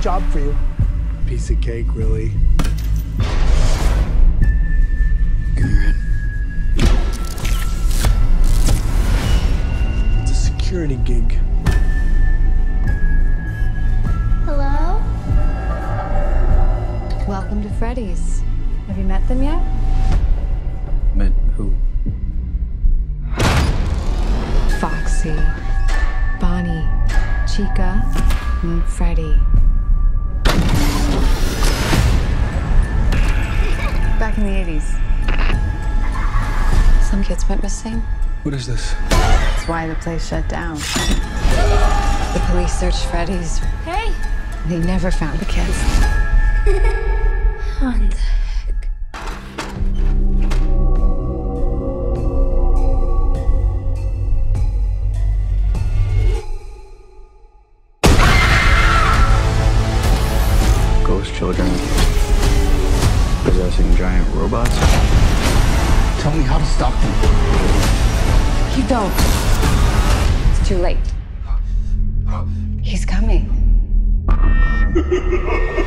job for you. Piece of cake, really. It's a security gig. Hello? Welcome to Freddy's. Have you met them yet? Met who? Foxy, Bonnie, Chica, and Freddy. Back in the 80s, some kids went missing. What is this? That's why the place shut down. The police searched Freddy's. Hey! They never found the kids. What the heck? Ghost children possessing giant robots? Tell me how to stop them. You don't. It's too late. He's coming.